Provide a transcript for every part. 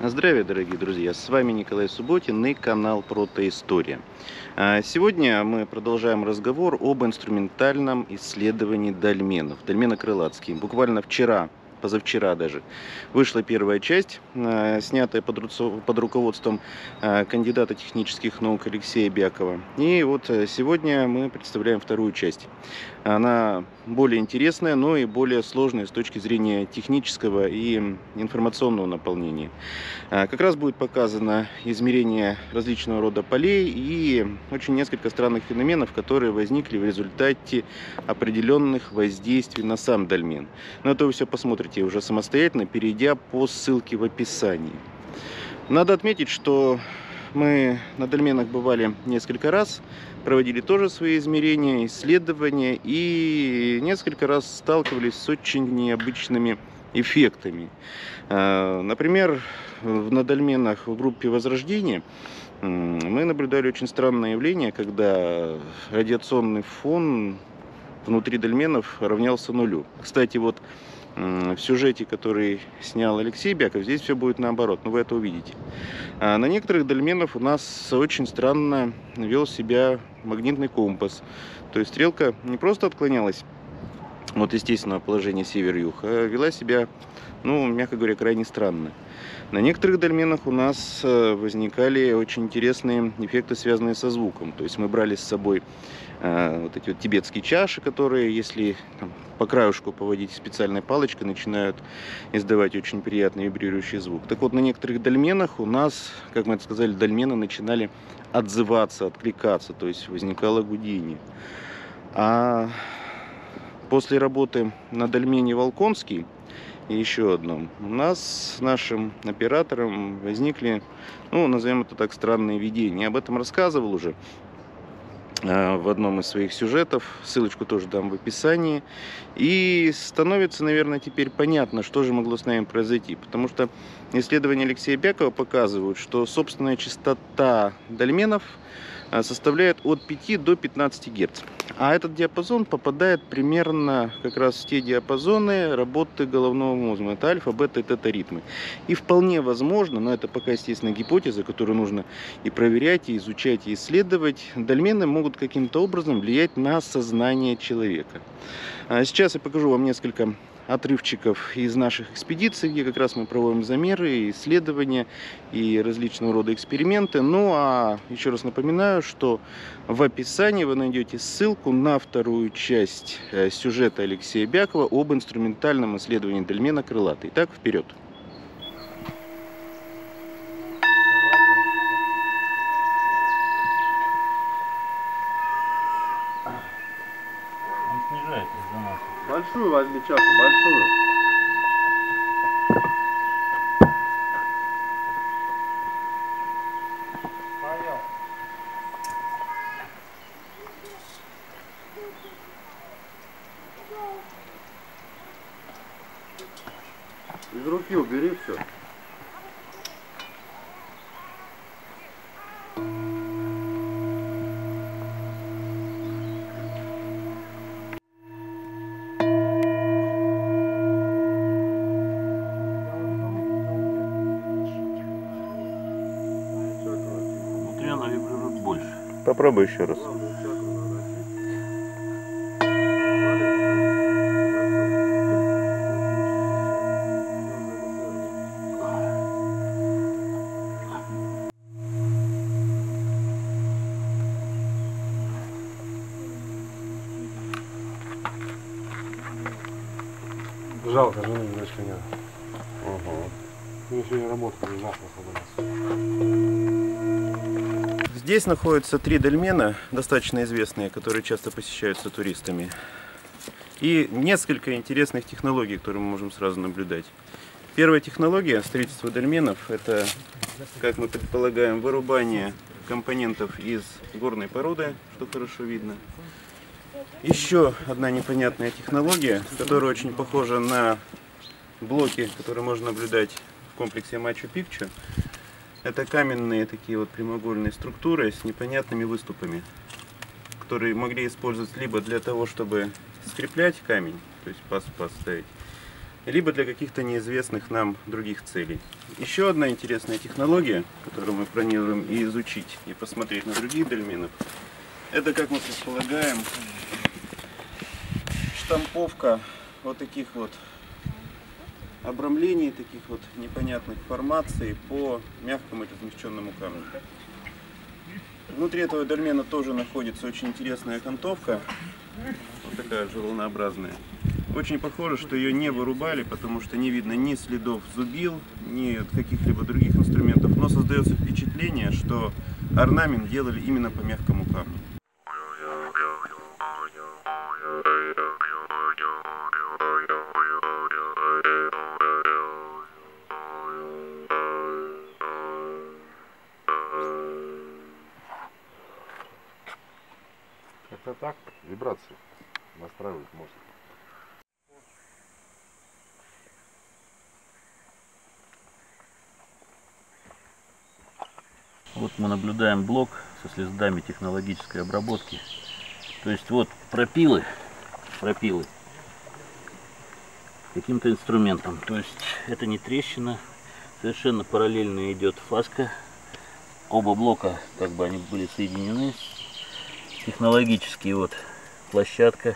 Здравия, дорогие друзья! С вами Николай Субботин и канал Протоистория. А, сегодня мы продолжаем разговор об инструментальном исследовании дольменов, дольмена крылатские. Буквально вчера позавчера даже, вышла первая часть, э, снятая под, руководством э, кандидата технических наук Алексея Бякова. И вот э, сегодня мы представляем вторую часть. Она более интересная, но и более сложная с точки зрения технического и информационного наполнения. Как раз будет показано измерение различного рода полей и очень несколько странных феноменов, которые возникли в результате определенных воздействий на сам дольмен. Но это вы все посмотрите уже самостоятельно, перейдя по ссылке в описании. Надо отметить, что мы на дольменах бывали несколько раз, проводили тоже свои измерения, исследования и несколько раз сталкивались с очень необычными эффектами. А, например, на дольменах в группе Возрождения мы наблюдали очень странное явление, когда радиационный фон внутри дольменов равнялся нулю. Кстати, вот в сюжете, который снял Алексей Бяков, здесь все будет наоборот, но вы это увидите. А на некоторых дольменах у нас очень странно вел себя магнитный компас. То есть стрелка не просто отклонялась от естественного положения север-юг, а вела себя, ну, мягко говоря, крайне странно. На некоторых дольменах у нас э, возникали очень интересные эффекты, связанные со звуком. То есть мы брали с собой э, вот эти вот тибетские чаши, которые, если там, по краюшку поводить специальной палочкой, начинают издавать очень приятный вибрирующий звук. Так вот, на некоторых дольменах у нас, как мы это сказали, дольмены начинали отзываться, откликаться, то есть возникало гудение. А после работы на дольмене Волконский и еще одном. У нас с нашим оператором возникли, ну, назовем это так, странные видения. Я об этом рассказывал уже э, в одном из своих сюжетов. Ссылочку тоже дам в описании. И становится, наверное, теперь понятно, что же могло с нами произойти. Потому что исследования Алексея Бякова показывают, что собственная частота дольменов – составляет от 5 до 15 Гц. А этот диапазон попадает примерно как раз в те диапазоны работы головного мозга. Это альфа, бета и тета ритмы. И вполне возможно, но это пока, естественно, гипотеза, которую нужно и проверять, и изучать, и исследовать, дольмены могут каким-то образом влиять на сознание человека. А сейчас я покажу вам несколько отрывчиков из наших экспедиций, где как раз мы проводим замеры, исследования и различного рода эксперименты. Ну а еще раз напоминаю, что в описании вы найдете ссылку на вторую часть э, сюжета Алексея Бякова об инструментальном исследовании дельмена крылатой. Итак, вперед! Возьми чашу, большую. Из руки убери все. Попробуй еще раз. Жалко, жены немножко нет. Ага. Мы сегодня работали, завтра собрались. Здесь находятся три дольмена, достаточно известные, которые часто посещаются туристами. И несколько интересных технологий, которые мы можем сразу наблюдать. Первая технология строительства дольменов – это, как мы предполагаем, вырубание компонентов из горной породы, что хорошо видно. Еще одна непонятная технология, которая очень похожа на блоки, которые можно наблюдать в комплексе Мачу-Пикчу. Это каменные такие вот прямоугольные структуры с непонятными выступами, которые могли использоваться либо для того, чтобы скреплять камень, то есть пас поставить, либо для каких-то неизвестных нам других целей. Еще одна интересная технология, которую мы планируем и изучить, и посмотреть на других дольменов, это, как мы предполагаем, штамповка вот таких вот обрамлений, таких вот непонятных формаций по мягкому размягченному камню. Внутри этого дольмена тоже находится очень интересная окантовка, вот такая же волнообразная. Очень похоже, что ее не вырубали, потому что не видно ни следов зубил, ни каких-либо других инструментов, но создается впечатление, что орнамент делали именно по мягкому камню. Это так, вибрации настраивает мозг. Вот мы наблюдаем блок со следами технологической обработки. То есть вот пропилы, пропилы каким-то инструментом. То есть это не трещина, совершенно параллельно идет фаска. Оба блока как бы они были соединены. Технологически вот площадка.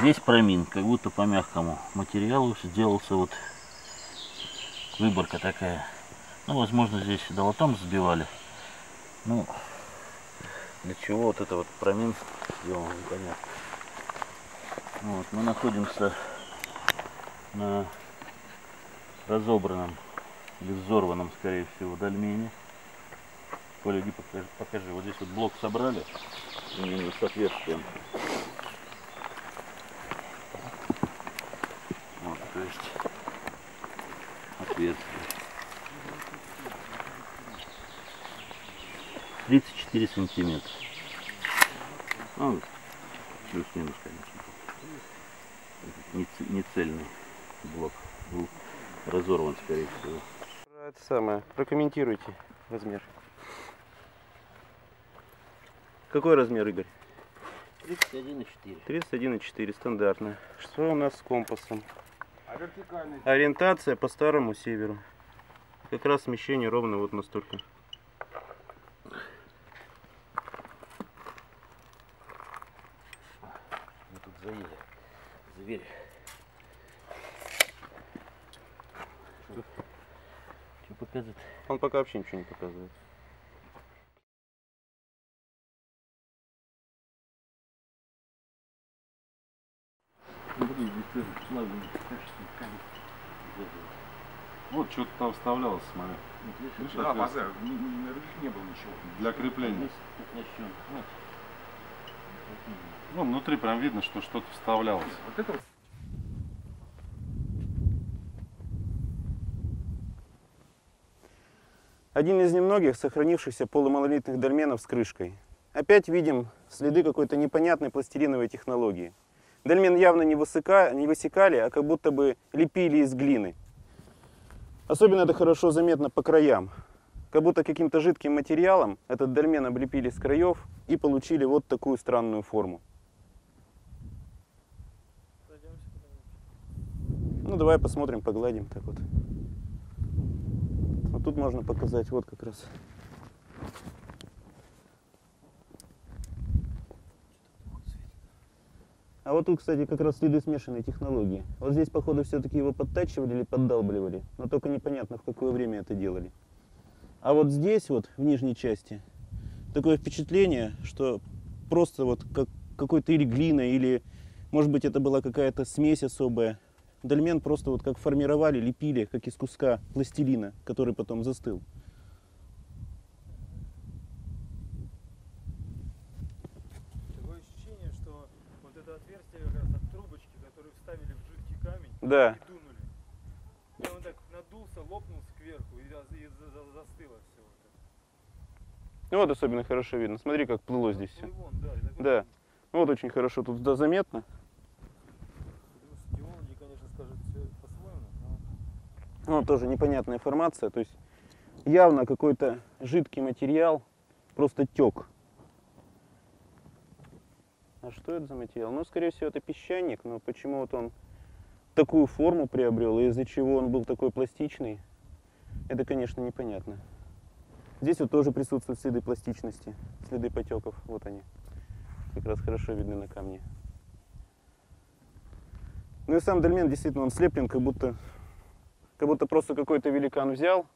Здесь промин, как будто по мягкому материалу сделался вот выборка такая. Ну, возможно, здесь долотом сбивали. Ну, для чего вот это вот промин сделано, непонятно. Вот, мы находимся на разобранном или взорванном, скорее всего, дольмене. Коля, иди покажи, покажи. Вот здесь вот блок собрали именно с отверстием. Вот, то есть отверстие. 34 сантиметра. Ну, плюс-минус, конечно. Не, не цельный блок. Был разорван, скорее всего. Это самое, прокомментируйте размер. Какой размер, Игорь? 31,4. 31,4 стандартно. Что у нас с компасом? А вертикальный? Ориентация по старому северу. Как раз смещение ровно вот настолько. Мы тут заели. Зверь. Что показывает? Он пока вообще ничего не показывает. Вот что-то там вставлялось, смотри. Видишь, Да, базар, на ручке не было ничего. Для крепления. Ну, внутри прям видно, что что-то вставлялось. Вот это вот Один из немногих сохранившихся полумонолитных дольменов с крышкой. Опять видим следы какой-то непонятной пластилиновой технологии. Дольмен явно не, высыка, не высекали, а как будто бы лепили из глины. Особенно это хорошо заметно по краям. Как будто каким-то жидким материалом этот дольмен облепили с краев и получили вот такую странную форму. Ну давай посмотрим, погладим так вот. Вот тут можно показать, вот как раз. А вот тут, кстати, как раз следы смешанной технологии. Вот здесь, походу, все-таки его подтачивали или поддалбливали, но только непонятно, в какое время это делали. А вот здесь, вот, в нижней части, такое впечатление, что просто вот как какой-то или глина, или, может быть, это была какая-то смесь особая. Дольмен просто вот как формировали, лепили, как из куска пластилина, который потом застыл. Такое ощущение, что вот это отверстие как раз от трубочки, которую вставили в жидкий камень Да. и дунули. И он так надулся, лопнул кверху и, за- и за- за- застыло все. Ну вот особенно хорошо видно. Смотри, как плыло здесь все. Вон, да, Да. Вот очень хорошо тут да, заметно. Геологи, конечно, скажут все по-своему, но Ну, тоже непонятная формация. То есть явно какой-то жидкий материал просто тек. А что это за материал? Ну, скорее всего, это песчаник, но почему вот он такую форму приобрел, и из-за чего он был такой пластичный, это, конечно, непонятно. Здесь вот тоже присутствуют следы пластичности, следы потеков. Вот они. Как раз хорошо видны на камне. Ну и сам дольмен действительно он слеплен, как будто, как будто просто какой-то великан взял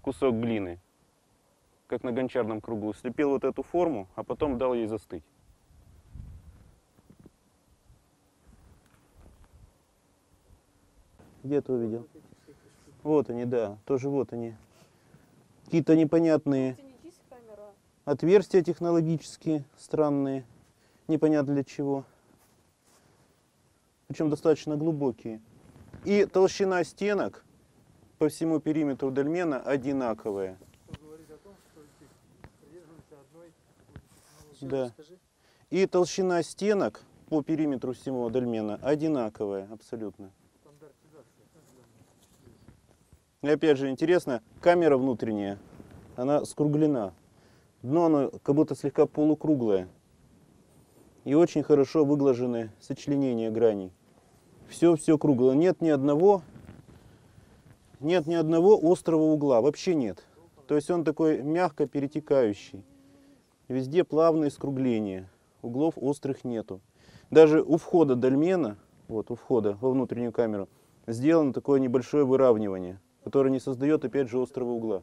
кусок глины, как на гончарном кругу, слепил вот эту форму, а потом дал ей застыть. Где ты увидел? Вот они, да, тоже вот они. Какие-то непонятные отверстия технологические, странные, непонятно для чего. Причем достаточно глубокие. И толщина стенок по всему периметру дольмена одинаковая. Да. И толщина стенок по периметру всего дольмена одинаковая абсолютно. И опять же интересно, камера внутренняя, она скруглена. Дно оно как будто слегка полукруглое. И очень хорошо выглажены сочленения граней. Все-все круглое. Нет ни одного, нет ни одного острого угла. Вообще нет. То есть он такой мягко перетекающий. Везде плавные скругления. Углов острых нету. Даже у входа дольмена, вот у входа во внутреннюю камеру, сделано такое небольшое выравнивание, которое не создает опять же острого угла.